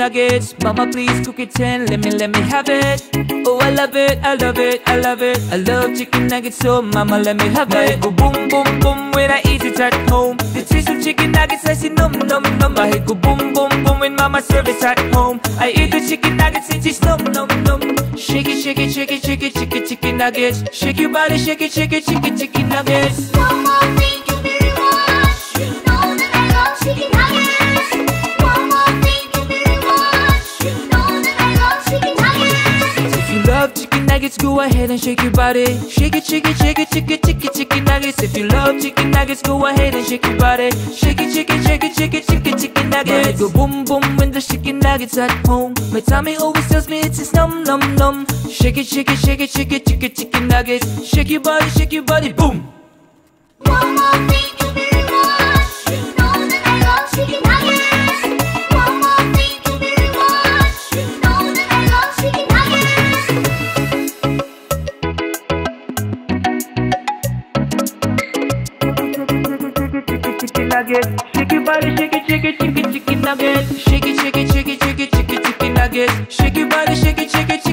nuggets. Mama, please cook it ten. Let me, let me have it. Oh, I love it, I love it, I love it. I love chicken nuggets, so mama, let me have it. Go boom, boom, boom when I eat it at home. The taste of chicken nuggets, I say num, num, num. I hate go boom, boom, boom when mama serve it at home. I eat the chicken nuggets, it is num, num, num. Shake it, shake it, shake it, shake it, it, chicken nuggets. Shake your body, shake it, shake it, it, chicken nuggets. Mama, nuggets, go ahead and shake your body. Shake it, shake it, shake it, shake it, shake it, chicken nuggets. If you love chicken nuggets, go ahead and shake your body. Shake it, shake it, shake it, shake it, shake it, chicken nuggets. Go boom, boom when the chicken nuggets at home. My tummy always tells me it's just num, num, num. Shake it, shake it, shake it, shake it, shake it, chicken nuggets. Shake your body, shake your body, boom. Mama, thank you very nugget. Shake your body, shake it, shake it, chicken, chicken nugget. Shake it, shake it, shake it, shake it, chicken, chicken nugget. Shake your body, shake it, shake it.